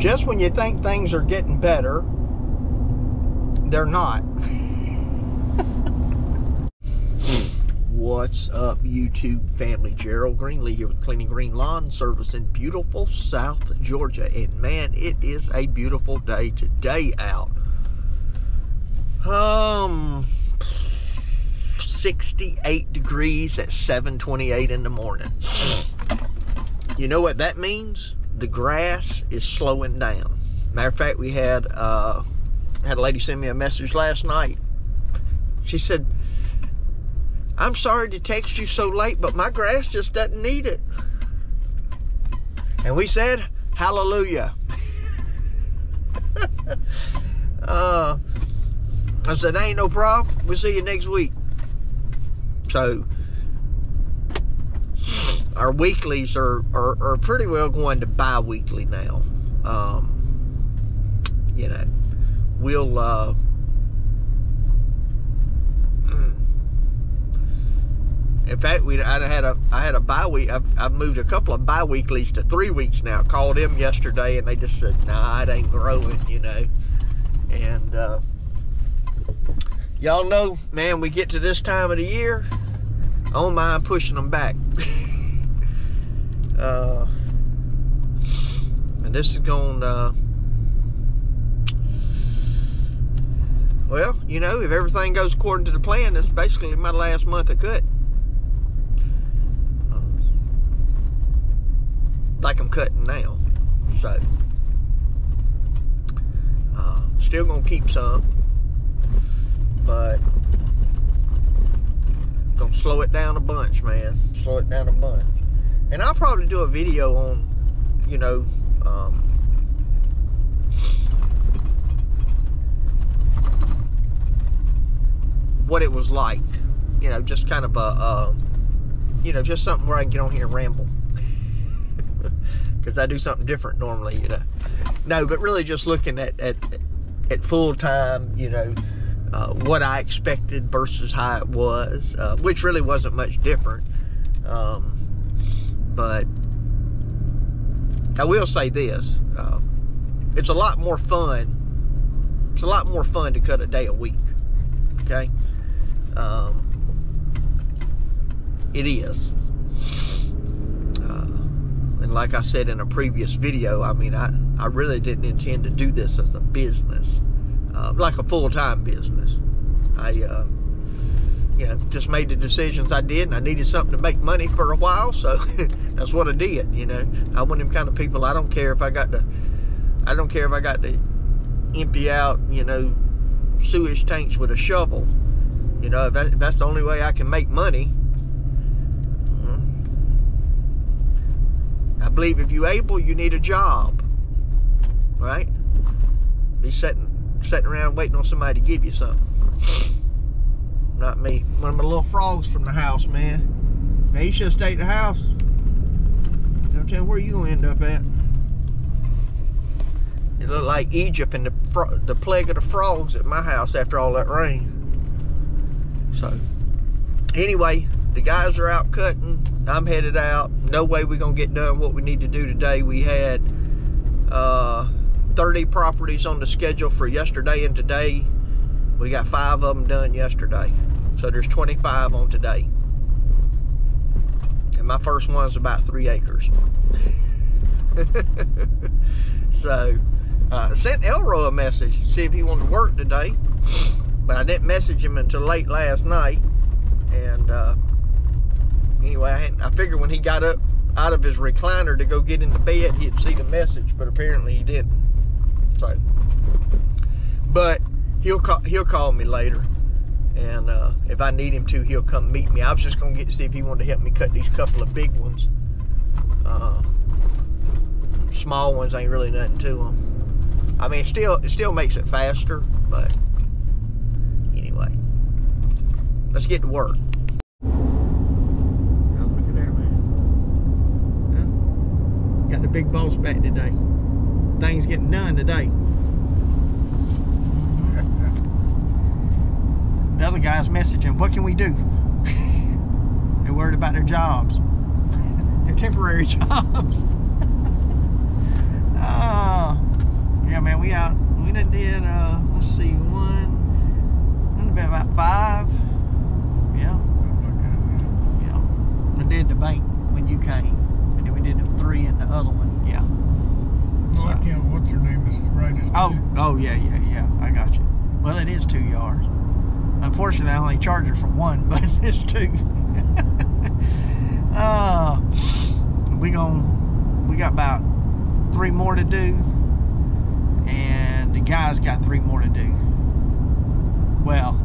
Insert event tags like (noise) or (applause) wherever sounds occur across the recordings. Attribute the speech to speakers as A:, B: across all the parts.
A: just when you think things are getting better, they're not. What's up, YouTube family? Gerald Greenlee here with Clean & Green Lawn Service in beautiful South Georgia. And man, it is a beautiful day today out. Um, 68 degrees at 7:28 in the morning. You know what that means? The grass is slowing down. Matter of fact, we had uh, had a lady send me a message last night. She said, "I'm sorry to text you so late, but my grass just doesn't need it." And we said, "Hallelujah." (laughs) uh, I said, "Ain't no problem. We'll see you next week." So our weeklies are, are, are pretty well going to bi-weekly now. Um, you know, we'll uh, in fact we I had a I had a bi week I've, I've moved a couple of bi-weeklies to three weeks now. Called them yesterday and they just said, nah, it ain't growing, you know. And uh, y'all know, man, we get to this time of the year, I don't mind pushing them back. (laughs) uh, and this is going, uh, well, you know, if everything goes according to the plan, it's basically my last month of cut. Uh, like I'm cutting now. So, uh, still gonna keep some, but gonna slow it down a bunch, man. Slow it down a bunch. And I'll probably do a video on, you know, um, what it was like. You know, just kind of a, uh, you know, just something where I can get on here and ramble. (laughs) Because I do something different normally, you know. No, but really just looking at, at, at full time, you know, uh, what I expected versus how it was, uh, which really wasn't much different. Um, but I will say this: uh, it's a lot more fun. It's a lot more fun to cut a day a week. Okay, um, it is. Uh, and like I said in a previous video, I mean, I, I really didn't intend to do this as a business uh, like a full-time business. I, uh, you know, just made the decisions I did, and I needed something to make money for a while, so (laughs) that's what I did. You know, I want them kind of people. I don't care if I got to, I don't care if I got to empty out, you know, sewage tanks with a shovel. You know, if, that, if that's the only way I can make money. Mm-hmm. I believe if you're able, you need a job, right? Be sitting sitting around waiting on somebody to give you something. Not me. One of my little frogs from the house, man. Now you should have stayed at the house. Tell me where you gonna end up at. It looked like Egypt and the the plague of the frogs at my house after all that rain. So, anyway, the guys are out cutting. I'm headed out. No way we're gonna get done what we need to do today. We had uh, 30 properties on the schedule for yesterday and today. We got five of them done yesterday. So there's 25 on today. And my first one's about three acres. (laughs) so uh, sent Elro a message to see if he wanted to work today. But I didn't message him until late last night. And uh, anyway, I, I figured when he got up out of his recliner to go get into bed, he'd see the message, but apparently he didn't. So, but he'll call he'll call me later, and uh, if I need him to, he'll come meet me. I was just gonna get to see if he wanted to help me cut these couple of big ones. Uh, small ones ain't really nothing to them. I mean, still it still makes it faster, but anyway, let's get to work. Oh, look at there, man. Got the big boss back today things getting done today. The other guy's messaging, what can we do? (laughs) They're worried about their jobs. (laughs) their temporary (laughs) jobs. oh. Yeah, man, we out. We done did. Uh, let's see, one. Been about five. Yeah.
B: Something like that.
A: Yeah. We did the bank when you came, and then we did the three in the other one. Yeah.
B: Well, I can't. What's your name, Mr. Brightest?
A: Oh, oh yeah, yeah, yeah. I got you. Well, it is two yards. Unfortunately, I only charge her for one, (laughs) but it's two. (laughs) uh, we gon' we got about three more to do, and the guys got three more to do. Well,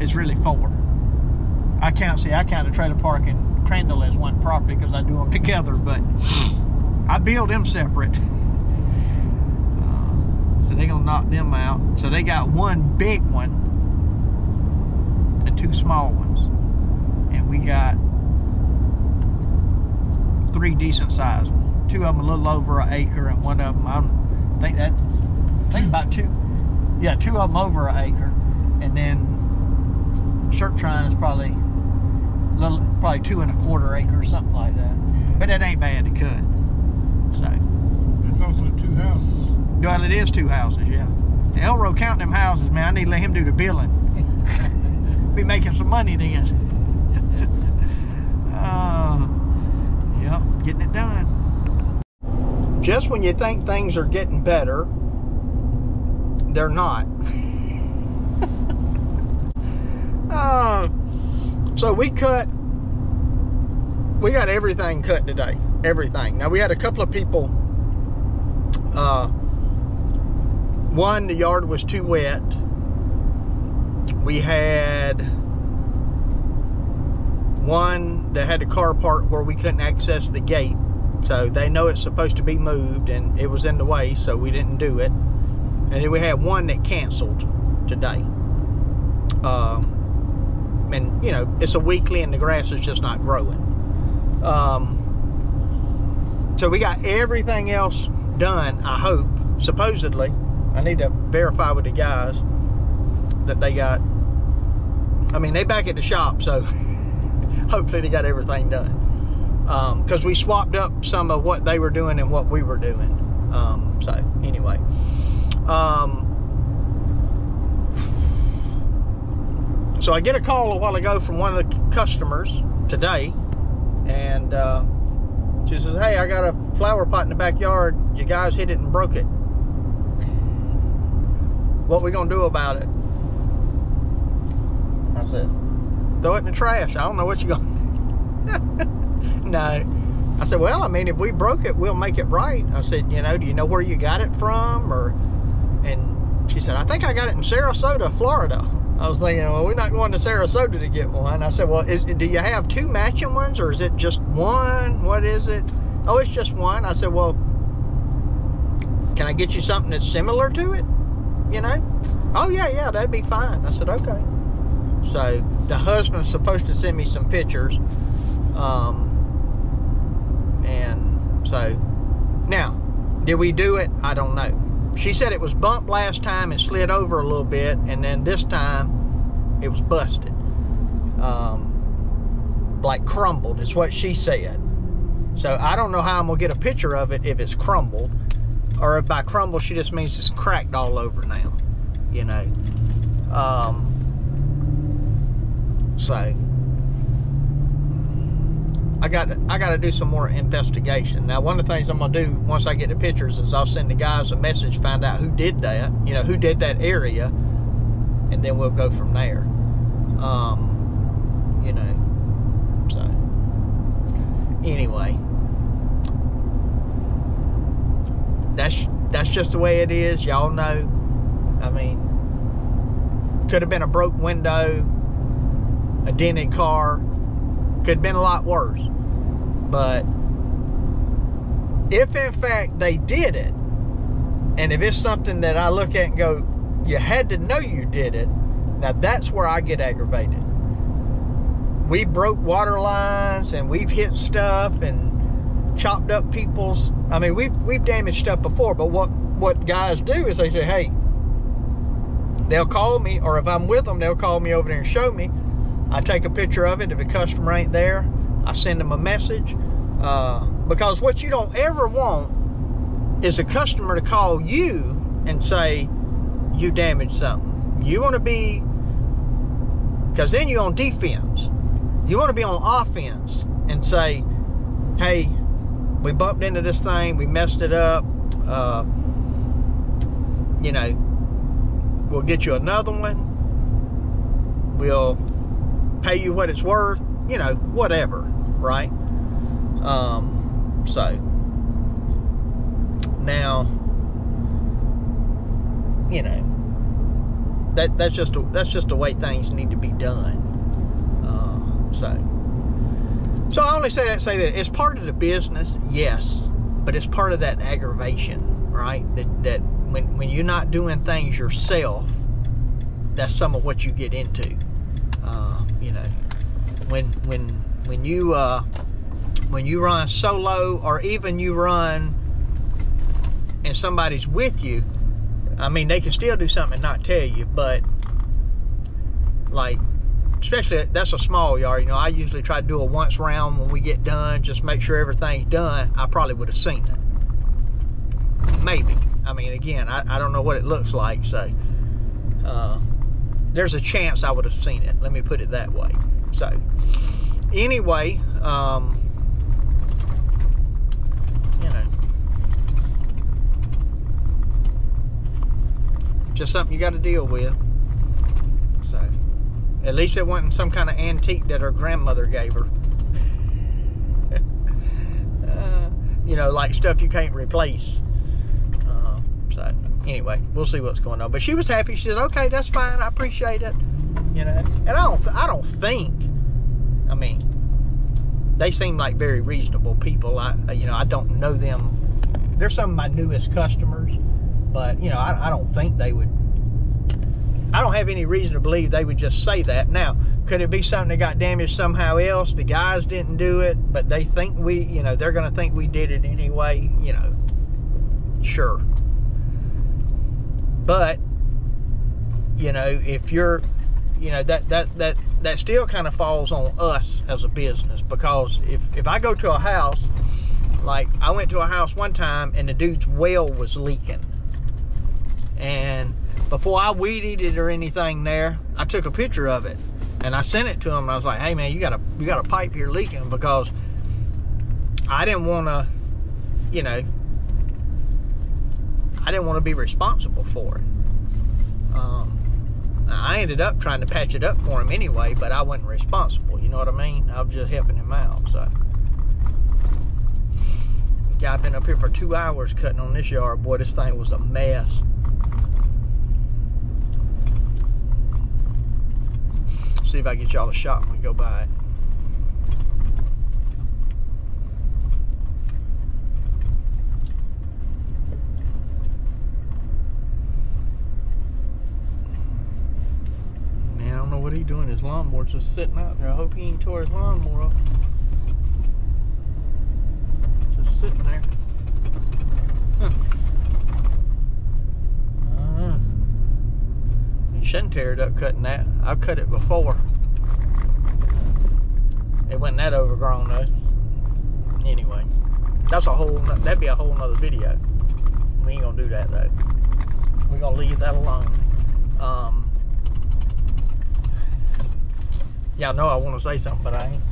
A: it's really four. I count. See, I count the trailer park and Crandall as one property because I do them (laughs) together, but I build them separate. Uh, so they gonna knock them out. So they got one big one two small ones, and we got three decent sized. ones. Two of them a little over an acre, and one of them I'm, I think that I think about two. Yeah, two of them over an acre, and then shirt trine is probably little, probably two and a quarter acre or something like that. Mm-hmm. But that ain't bad to cut. So.
B: It's also two houses.
A: Well, it is two houses, yeah. The Elro count them houses, man. I need to let him do the billing. (laughs) Be making some money then. (laughs) uh, yep, getting it done. Just when you think things are getting better, they're not. (laughs) uh, so we cut, we got everything cut today. Everything. Now we had a couple of people uh, one, the yard was too wet. We had one that had the car parked where we couldn't access the gate. So they know it's supposed to be moved and it was in the way, so we didn't do it. And then we had one that canceled today. Um, and, you know, it's a weekly and the grass is just not growing. Um, so we got everything else done, I hope, supposedly. I need to verify with the guys that they got. I mean, they back at the shop, so (laughs) hopefully they got everything done. Because we swapped up some of what they were doing and what we were doing. Um, so, anyway. Um, so I get a call a while ago from one of the customers today, and uh, she says, "Hey, I got a flower pot in the backyard. You guys hit it and broke it. What we gonna do about it?" I said, "Throw it in the trash. I don't know what you're gonna." (laughs) no, I said, "Well, I mean, if we broke it, we'll make it right." I said, "You know, do you know where you got it from?" Or, and she said, "I think I got it in Sarasota, Florida." I was thinking, well, we're not going to Sarasota to get one. I said, well, is, do you have two matching ones or is it just one? What is it? Oh, it's just one. I said, well, can I get you something that's similar to it? You know? Oh, yeah, yeah, that'd be fine. I said, okay. So the husband's supposed to send me some pictures. Um, and so now, did we do it? I don't know. She said it was bumped last time and slid over a little bit, and then this time it was busted. Um, like crumbled, is what she said. So I don't know how I'm gonna get a picture of it if it's crumbled, or if by crumble she just means it's cracked all over now. You know. Um, so I got I got to do some more investigation. Now, one of the things I'm gonna do once I get the pictures is I'll send the guys a message, find out who did that, you know, who did that area, and then we'll go from there. Um, you know, so anyway, that's that's just the way it is. Y'all know. I mean, could have been a broke window, a dented car, could have been a lot worse. But if in fact they did it, and if it's something that I look at and go, you had to know you did it, now that's where I get aggravated. We broke water lines and we've hit stuff and chopped up people's I mean we've we've damaged stuff before, but what what guys do is they say, hey, they'll call me, or if I'm with them, they'll call me over there and show me. I take a picture of it. If a customer ain't there, I send them a message. Uh, because what you don't ever want is a customer to call you and say you damaged something. You want to be, because then you're on defense. You want to be on offense and say, hey, we bumped into this thing, we messed it up. Uh, you know, we'll get you another one. We'll pay you what it's worth. You know, whatever, right? Um, so now, you know, that that's just a, that's just the way things need to be done. Uh, so, so I only say that say that it's part of the business, yes, but it's part of that aggravation, right? That that when when you're not doing things yourself, that's some of what you get into. You know, when when when you uh, when you run solo or even you run and somebody's with you, I mean they can still do something and not tell you, but like especially that's a small yard, you know, I usually try to do a once round when we get done, just make sure everything's done. I probably would have seen it. Maybe. I mean again, I, I don't know what it looks like, so uh, there's a chance I would have seen it. Let me put it that way. So anyway, um, you know, just something you got to deal with. So, at least it wasn't some kind of antique that her grandmother gave her. (laughs) uh, you know, like stuff you can't replace. Uh, so, anyway, we'll see what's going on. But she was happy. She said, "Okay, that's fine. I appreciate it." You know, and I don't, I don't think. I mean, they seem like very reasonable people. I, you know, I don't know them. They're some of my newest customers, but you know, I, I don't think they would. I don't have any reason to believe they would just say that. Now, could it be something that got damaged somehow else? The guys didn't do it, but they think we, you know, they're going to think we did it anyway. You know, sure. But you know, if you're, you know, that that that that still kind of falls on us as a business because if if I go to a house, like I went to a house one time and the dude's well was leaking, and before I weeded it or anything there, I took a picture of it and I sent it to him. And I was like, "Hey man, you got a you got a pipe here leaking because I didn't want to, you know, I didn't want to be responsible for it." Um, I ended up trying to patch it up for him anyway, but I wasn't responsible. You know what I mean? I was just helping him out. So, yeah, I've been up here for two hours cutting on this yard. Boy, this thing was a mess. See if I get y'all a shot when we go by it. Man, I don't know what he doing. His lawnmower's just sitting out there. I hope he ain't tore his lawnmower up. Just sitting there. Huh. Uh, you shouldn't tear it up cutting that. I've cut it before. It wasn't that overgrown though. Anyway, that's a whole. That'd be a whole nother video. We ain't gonna do that though. We're gonna leave that alone. Um, Y'all know I want to say something, but I ain't.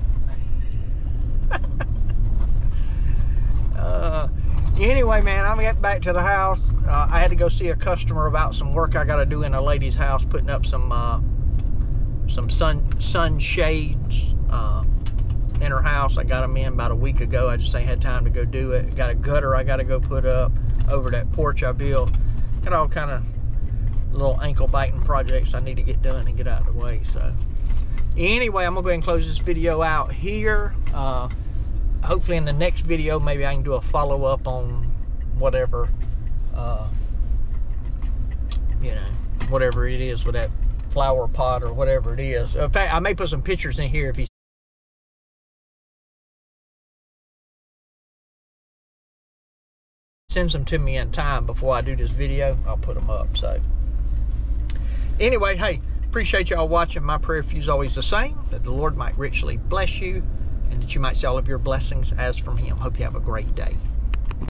A: (laughs) uh, anyway, man, I'm getting back to the house. Uh, I had to go see a customer about some work I got to do in a lady's house, putting up some uh, some sun sun shades uh, in her house. I got them in about a week ago. I just ain't had time to go do it. Got a gutter I got to go put up over that porch I built. Got all kind of little ankle biting projects I need to get done and get out of the way. So anyway i'm gonna go ahead and close this video out here. Uh, hopefully in the next video maybe i can do a follow-up on whatever uh, you know whatever it is with that flower pot or whatever it is. In fact i may put some pictures in here if he sends them to me in time before i do this video. I'll put them up so. Anyway hey Appreciate y'all watching. My prayer for you is always the same that the Lord might richly bless you and that you might see all of your blessings as from Him. Hope you have a great day.